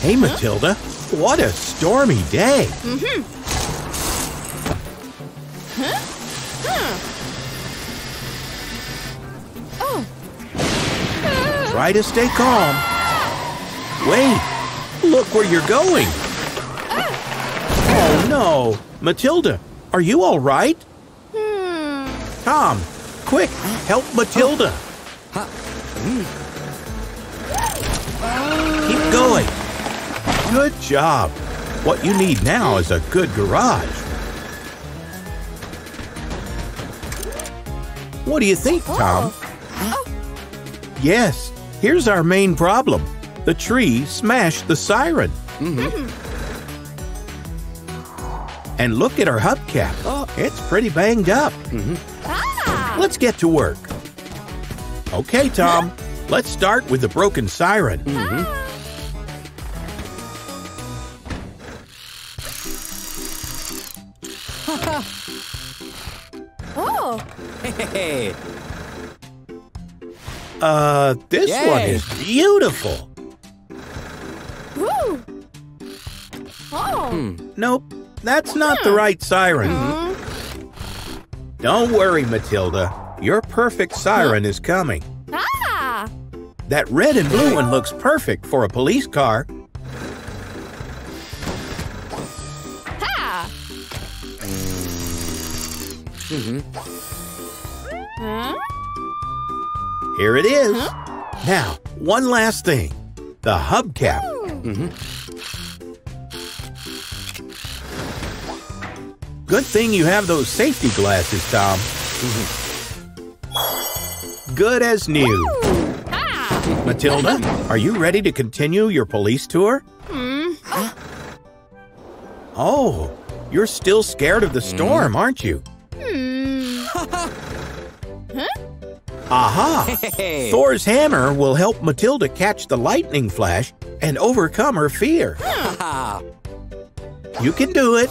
Hey, Matilda, what a stormy day. Oh. Try to stay calm. Wait, look where you're going. Oh no, Matilda, are you all right? Hmm. Tom, quick, help Matilda. Keep going. Good job. What you need now is a good garage. What do you think, Tom? Yes, here's our main problem. The tree smashed the siren. And look at our hubcap. It's pretty banged up. Ah. Let's get to work. Okay, Tom. Let's start with the broken siren. Oh. Uh, this Yay. one is beautiful. Woo. Oh. Nope, that's not the right siren. Hmm. Don't worry, Matilda. Your perfect siren is coming. Ah. That red and blue one looks perfect for a police car. Ha. Huh? Here it is. Now, one last thing. The hubcap. Good thing you have those safety glasses, Tom. Good as new. Ah. Matilda, are you ready to continue your police tour? Hmm. Oh, you're still scared of the storm, aren't you? Aha! hey. Thor's hammer will help Matilda catch the lightning flash and overcome her fear. You can do it.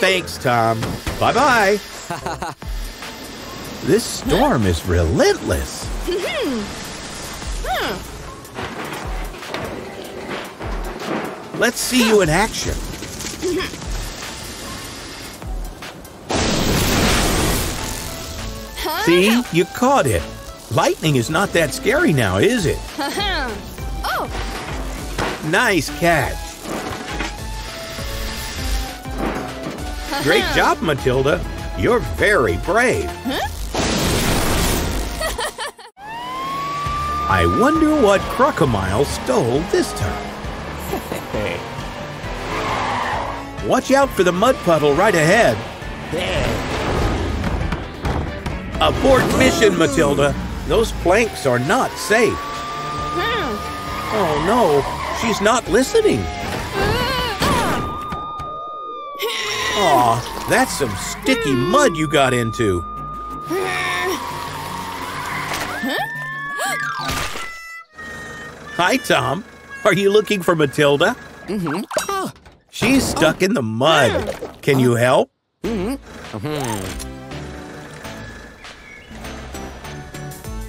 Thanks, Tom. Bye bye. This storm is relentless. Mm-hmm. Let's see you in action. Mm-hmm. See, you caught it. Lightning is not that scary now, is it? oh. Nice catch. Great job, Matilda. You're very brave. I wonder what Crocomile stole this time. Hey. Watch out for the mud puddle right ahead. Abort mission, Matilda. Those planks are not safe. Hmm. Oh no, she's not listening. Aw, that's some sticky mud you got into. Hi, Tom. Are you looking for Matilda? Mm-hmm. She's stuck in the mud. Can you help?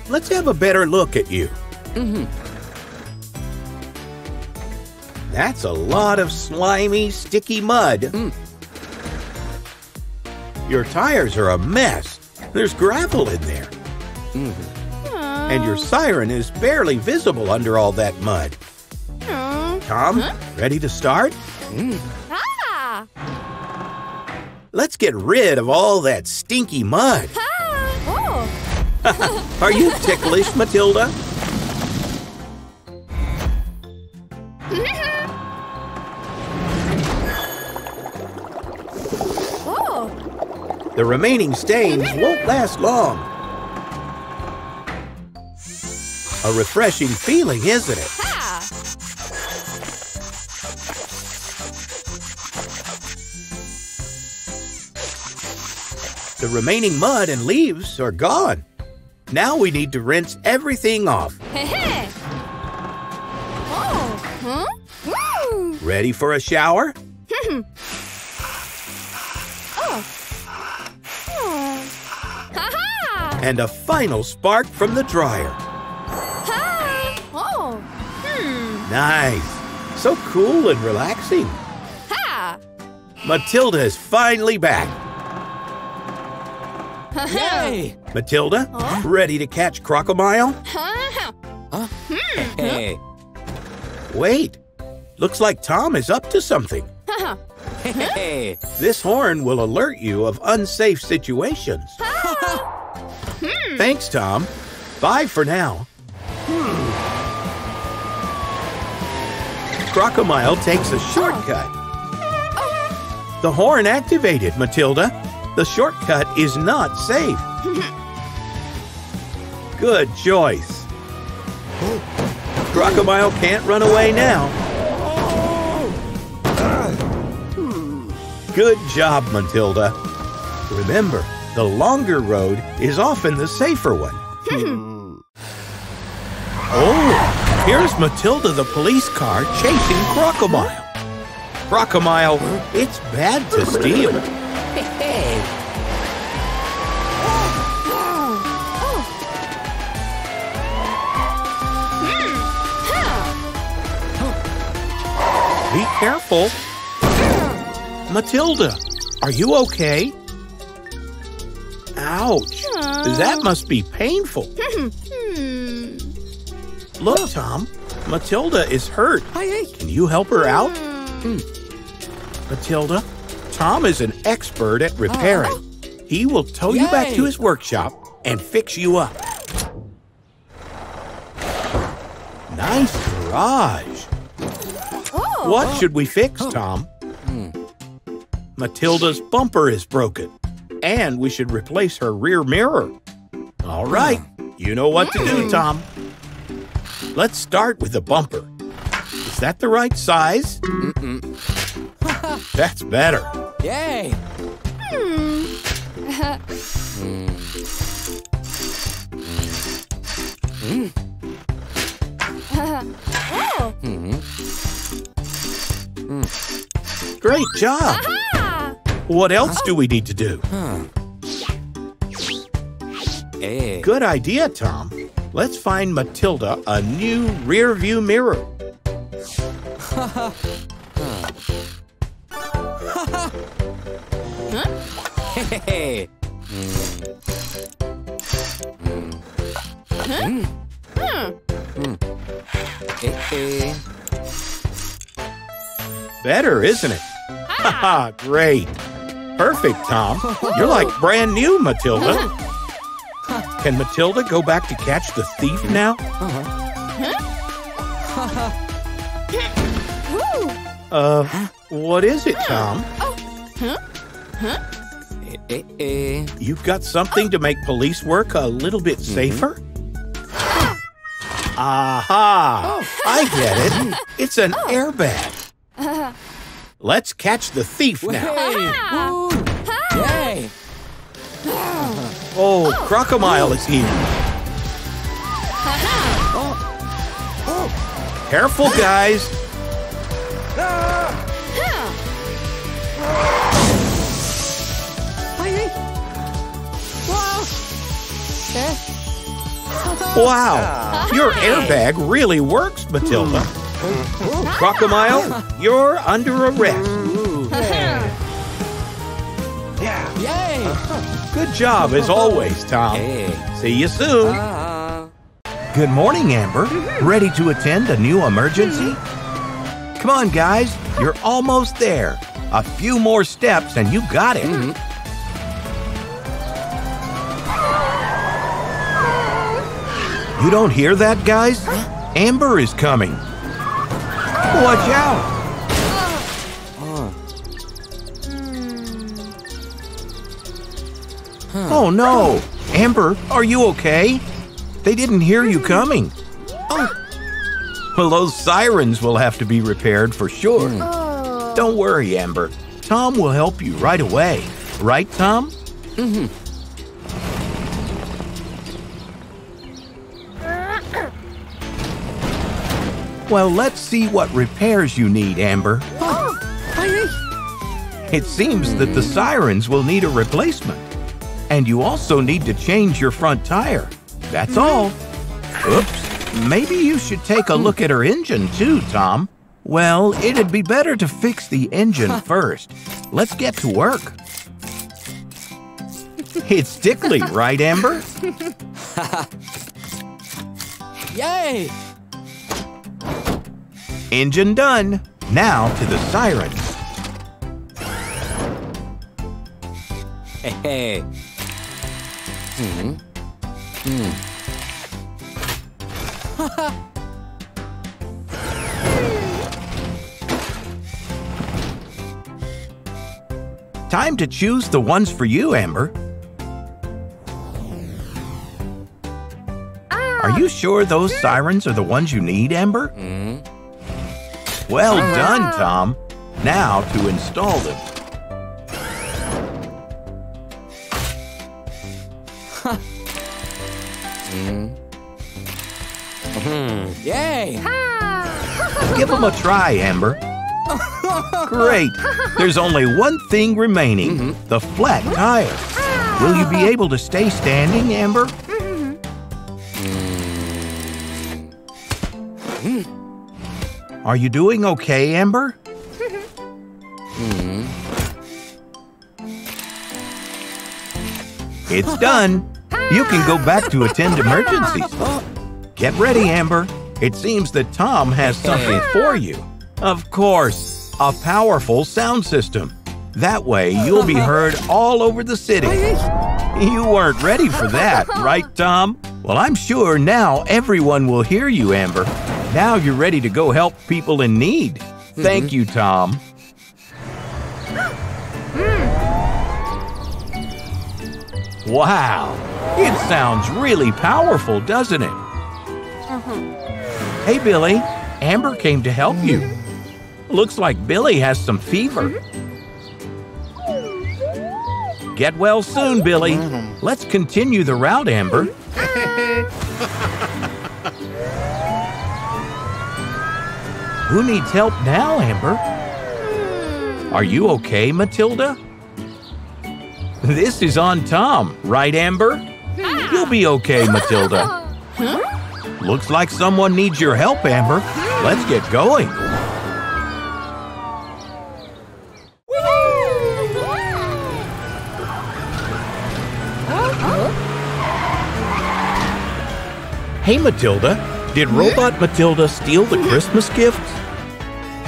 Let's have a better look at you. That's a lot of slimy, sticky mud. Your tires are a mess. There's gravel in there. And your siren is barely visible under all that mud. Hmm. Tom, ready to start? Ah. Let's get rid of all that stinky mud. Are you ticklish, Matilda? Oh. The remaining stains won't last long. A refreshing feeling, isn't it? The remaining mud and leaves are gone. Now we need to rinse everything off. Oh. Huh? Woo. Ready for a shower? Oh. Oh. Ha. And a final spark from the dryer. Oh. Oh. Hmm. Nice. So cool and relaxing. Ha. Matilda is finally back. Yay! Oh. Matilda, ready to catch Crocomile? Ha. Hmm. Hey. Wait. Looks like Tom is up to something. Hey. This horn will alert you of unsafe situations. Hmm. Thanks, Tom. Bye for now. Hmm. Crocomile takes a shortcut. Oh. The horn activated, Matilda. The shortcut is not safe. Good choice. Crocomile can't run away now. Good job, Matilda. Remember, the longer road is often the safer one. oh, here's Matilda the police car chasing Crocomile. Crocomile, it's bad to steal. Careful. Matilda, are you okay? Ouch. That must be painful. Hmm. Look, Tom, Matilda is hurt. Can you help her out? Matilda, Tom is an expert at repairing. He will tow you back to his workshop and fix you up. Nice garage. Oh. What should we oh, fix, oh. Tom? Hmm. Matilda's bumper is broken, and we should replace her rear mirror. All hmm. right, you know what to do, hmm. Tom. Let's start with the bumper. Is that the right size? That's better. Yay! Oh. Great job. Ha. What else do we need to do? Hey. Good idea, Tom. Let's find Matilda a new rear view mirror. Hey. Better, isn't it? Haha, great. Perfect, Tom. You're like brand new, Matilda. Can Matilda go back to catch the thief now? Uh huh? Ha ha. Woo. Uh, what is it, Tom? You've got something to make police work a little bit safer? Aha! I get it. It's an airbag. Let's catch the thief now. Hey. Woo. Yay! Oh, Crocomile is here. Oh. Oh. Careful, guys. Ah. Eh. Hey. Wow. Wow, your airbag really works, Matilda. Hmm. Crocomile, you're under arrest. yeah. Yay! Good job as always, Tom. Hey. See you soon. Ah. Good morning, Amber. Ready to attend a new emergency? Come on, guys. You're almost there. A few more steps and you got it. You don't hear that, guys? Amber is coming. Watch out. Oh no! Amber, are you okay? They didn't hear you mm-hmm. coming. Oh. Well, those sirens will have to be repaired for sure. Oh. Don't worry, Amber. Tom will help you right away. Right, Tom? Mm-hmm. Well, let's see what repairs you need, Amber. It seems that the sirens will need a replacement. And you also need to change your front tire. That's mm-hmm. all. Oops. Maybe you should take a look at her engine too, Tom. Well, it'd be better to fix the engine first. Let's get to work. It's tickly, right, Amber? Yay! Engine done. Now to the sirens. Hey. Hmm. Hmm. Time to choose the ones for you, Amber. Are you sure those sirens are the ones you need, Amber? Well ah. done, Tom. Now to install them. Yay! Give them a try, Amber. Great. There's only one thing remaining mm-hmm. the flat tire. Will you be able to stay standing, Amber? Are you doing okay, Amber? Hmm. It's done. You can go back to attend emergencies. Get ready, Amber. It seems that Tom has something for you. Of course, a powerful sound system. That way, you'll be heard all over the city. You weren't ready for that, right, Tom? Well, I'm sure now everyone will hear you, Amber. Now you're ready to go help people in need. Mm-hmm. Thank you, Tom. Wow, it sounds really powerful, doesn't it? Mm-hmm. Hey, Billy, Amber came to help you. Looks like Billy has some fever. Mm-hmm. Get well soon, Billy. Let's continue the route, Amber. Who needs help now, Amber? Hmm. Are you okay, Matilda? This is on Tom, right, Amber? Ah. You'll be okay, Matilda. Looks like someone needs your help, Amber. Hmm. Let's get going. Hey, Matilda. Did hmm? Robot Matilda steal the Christmas gifts?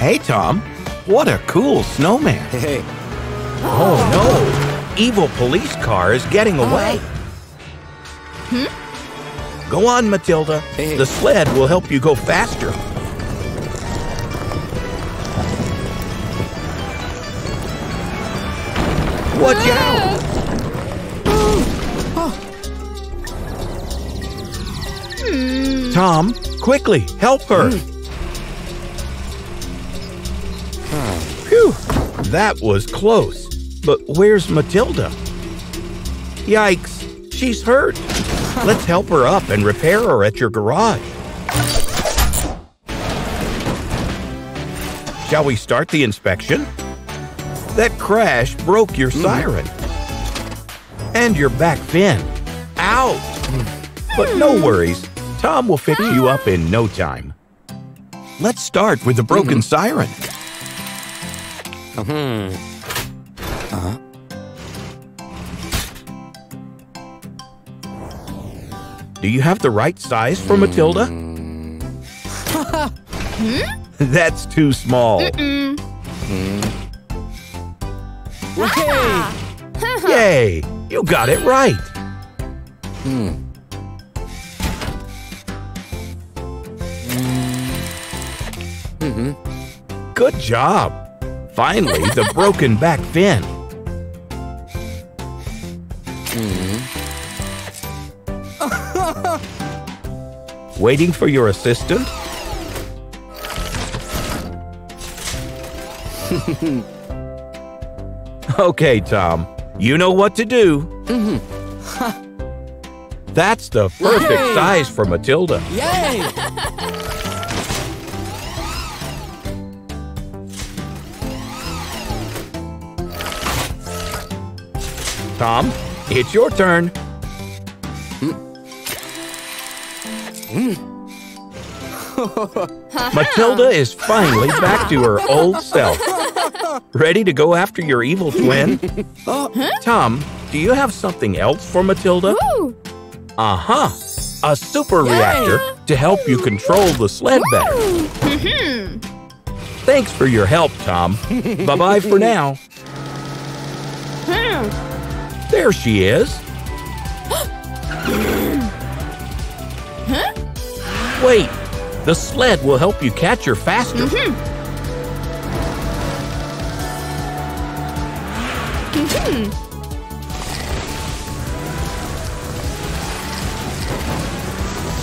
Hey, Tom. What a cool snowman. Hey, Oh no! Evil police car is getting away. Hmm? Go on, Matilda. Hey. The sled will help you go faster. Watch out! Tom, quickly, help her. Phew, that was close. But where's Matilda? Yikes, she's hurt. Let's help her up and repair her at your garage. Shall we start the inspection? That crash broke your mm-hmm. siren and your back fin. Ouch! But no worries, Tom will fix you up in no time. Let's start with the broken mm-hmm. siren. Uh-huh. Do you have the right size for Matilda? Hmm? That's too small. hey! Ah! Yay! You got it right. Hmm. Good job. Finally, the broken back fin. Waiting for your assistant? okay, Tom. You know what to do. Mm-hmm. That's the perfect Yay! size for Matilda. Yay! Tom, it's your turn. Matilda is finally back to her old self. Ready to go after your evil twin? Tom, do you have something else for Matilda? Uh huh. A super reactor to help you control the sled better. Mhm. Thanks for your help, Tom. bye bye for now. Hmm. There she is. huh? Wait, the sled will help you catch her faster. Mhm.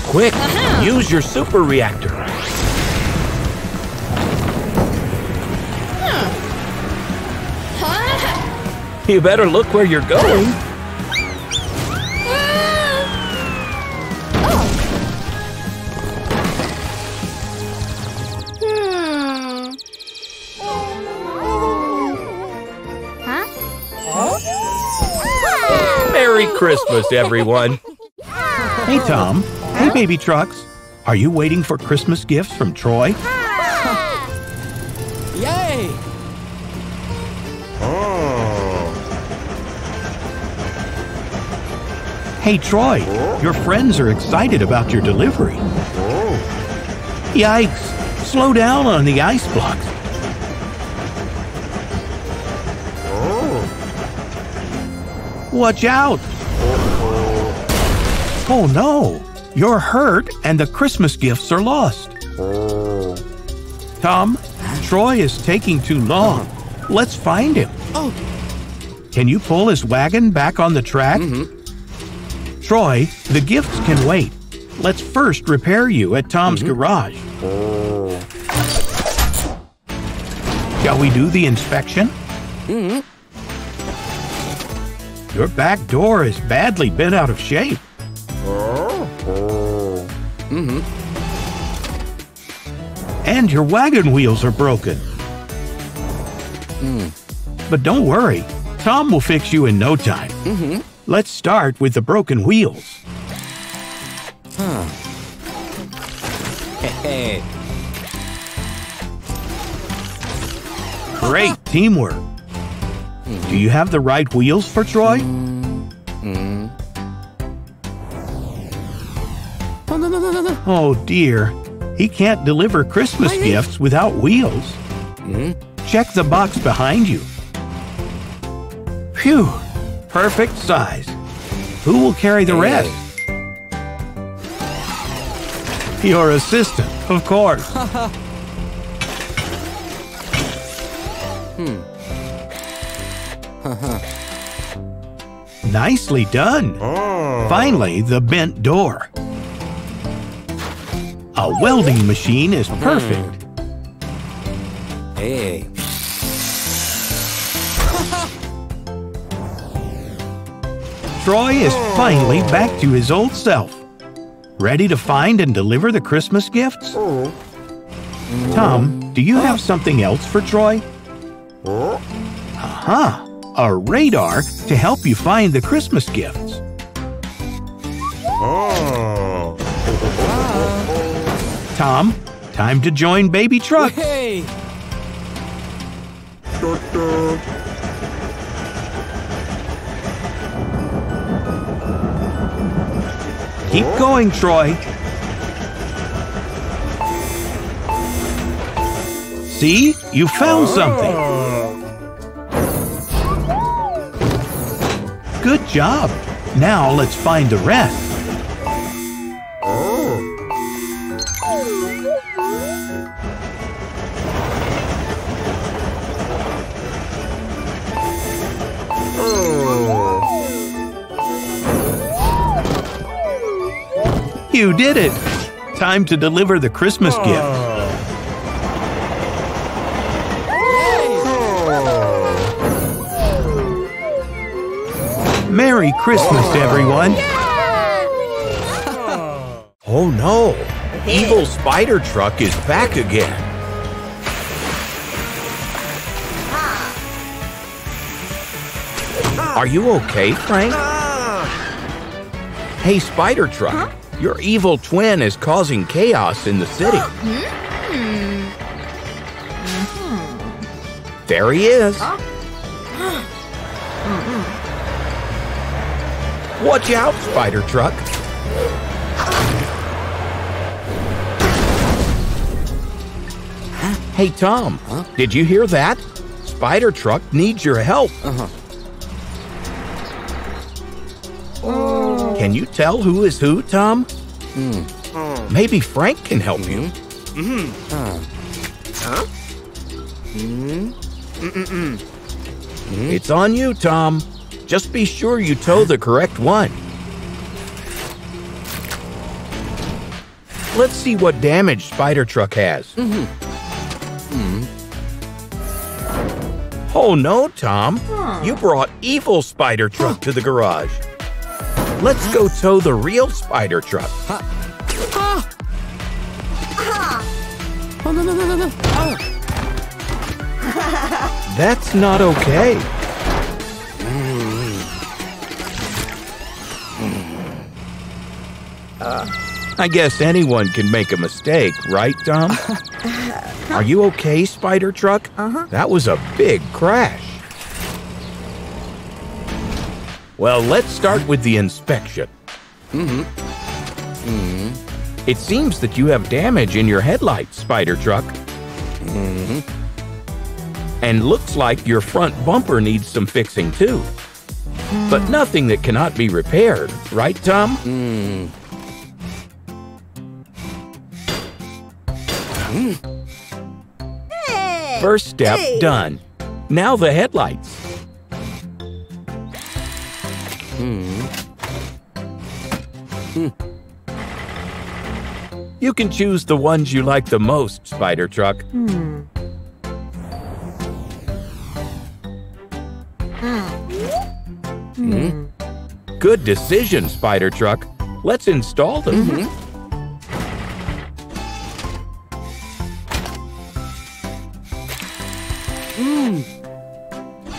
Quick, Uh-huh. use your super reactor. You better look where you're going. Merry Christmas, everyone. Hey, Tom. Hey, Baby Trucks. Are you waiting for Christmas gifts from Troy? Hey, Troy. Your friends are excited about your delivery. Yikes. Slow down on the ice blocks. Watch out. Oh no. You're hurt and the Christmas gifts are lost. Tom, Troy is taking too long. Let's find him. Oh. Can you pull his wagon back on the track? Mm-hmm. Troy, the gifts can wait. Let's first repair you at Tom's garage. Shall we do the inspection? Mm. Your back door is badly bent out of shape. Mm -hmm. And your wagon wheels are broken. But don't worry, Tom will fix you in no time. Let's start with the broken wheels. Hey. Great teamwork. Do you have the right wheels for Troy? Mm, mm. No, no. Oh dear, he can't deliver Christmas gifts without wheels. Hmm? Check the box behind you. Phew, perfect size. Who will carry the rest? Your assistant, of course. hmm. Nicely done. Finally, the bent door. A welding machine is perfect. Hey. Troy is finally back to his old self. Ready to find and deliver the Christmas gifts? Tom, do you have something else for Troy? Aha! A radar to help you find the Christmas gifts. Tom, time to join Baby Truck. Hey. Keep going, Troy. See? You found ah. something. Good job. Now let's find the rest. You did it. Time to deliver the Christmas oh. gift. Merry Christmas, oh. everyone. Oh no. Evil Spider Truck is back again. Are you okay, Frank? Ah. Hey, Spider Truck. Your evil twin is causing chaos in the city. There he is. Watch out, Spider Truck. Hey, Tom, did you hear that? Spider Truck needs your help. Uh-huh. Can you tell who is who, Tom? Hmm. Maybe Frank can help you. Hmm? Hmm. It's on you, Tom. Just be sure you tow the correct one. Let's see what damage Spider Truck has. Mm-hmm. Oh no, Tom. You brought evil Spider Truck to the garage. Let's go tow the real Spider Truck. Oh, no, no, no, no, no. Oh. That's not okay. I guess anyone can make a mistake, right, Tom? Are you okay, Spider Truck? Uh-huh. That was a big crash. Well, let's start with the inspection. Mhm. Mhm. It seems that you have damage in your headlights, Spider Truck. Mhm. And looks like your front bumper needs some fixing too. But nothing that cannot be repaired, right, Tom? First step done. Now the headlights. You can choose the ones you like the most, Spider Truck. Hmm. Hmm. Good decision, Spider Truck. Let's install them. Hmm.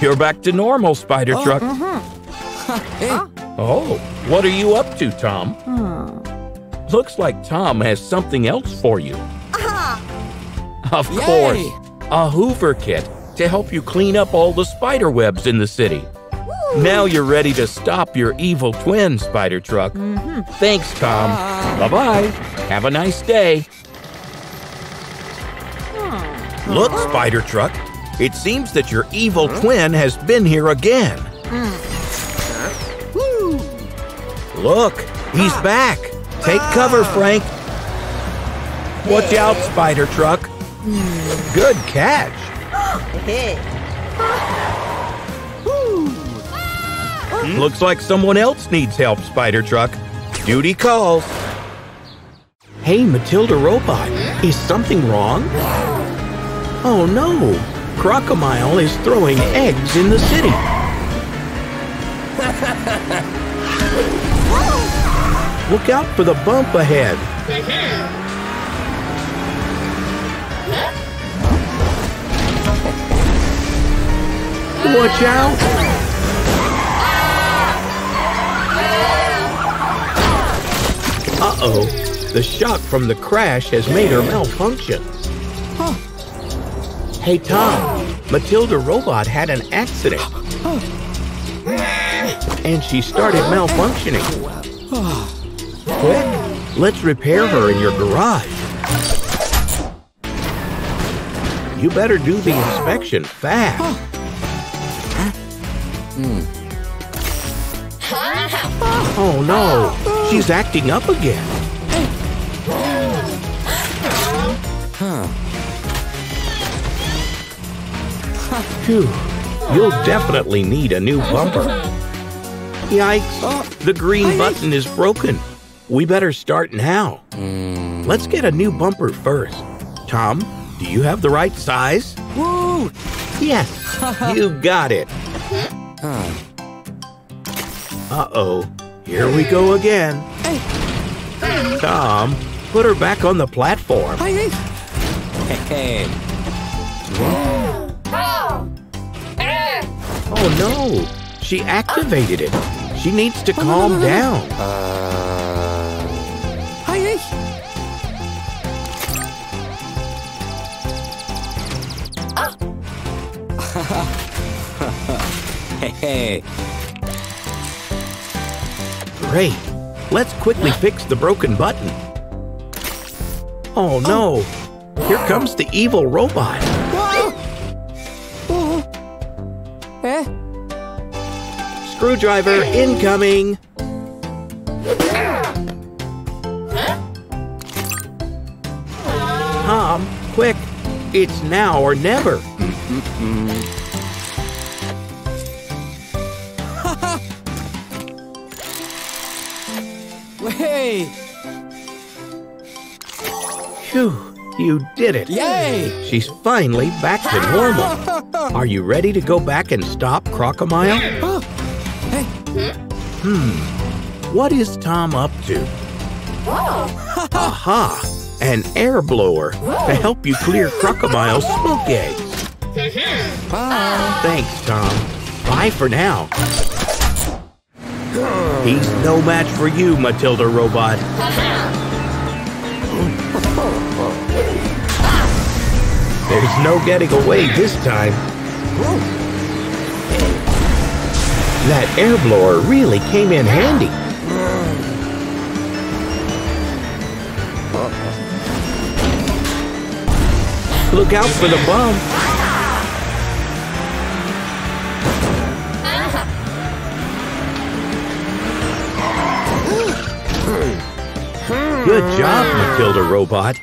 You're back to normal, Spider Truck. Hey, Oh, what are you up to, Tom? Looks like Tom has something else for you. Uh-huh. Of Yay! course, a Hoover kit to help you clean up all the spider webs in the city. Now you're ready to stop your evil twin, Spider Truck. Mm-hmm. Thanks, Tom. Uh. Bye bye. Have a nice day. Look, Spider Truck. It seems that your evil twin has been here again. Hmm. Look, he's back. Take cover, Frank. Watch out, Spider Truck. Good catch. Looks like someone else needs help, Spider Truck. Duty calls. Hey, Matilda Robot, is something wrong? Oh no, Crocomile is throwing eggs in the city. Look out for the bump ahead. Watch out! Uh-oh. The shock from the crash has made her malfunction. Hey, Tom. Matilda Robot had an accident. And she started malfunctioning. Quick, let's repair her in your garage. You better do the inspection fast. Oh no, she's acting up again. Phew, you'll definitely need a new bumper. Yikes, the green button is broken. We better start now. Let's get a new bumper first. Tom, do you have the right size? woo! Yes, you got it. Uh-huh. Uh-oh, here we go again. Tom, put her back on the platform. Hey, hey. Hey, Oh no, she activated it. She needs to calm down. Uh, Hey. Great. Let's quickly fix the broken button. Oh no! Here comes the evil robot. Eh? Screwdriver incoming! Tom, quick! It's now or never! You did it! Yay! She's finally back to normal. Are you ready to go back and stop Crocomile? Hey! Hmm. What is Tom up to? Aha! An air blower to help you clear Crocomile's smoke eggs. Bye! Thanks, Tom. Bye for now. He's no match for you, Matilda Robot. There's no getting away this time. That air blower really came in handy. Look out for the bump. Good job, Matilda Robot.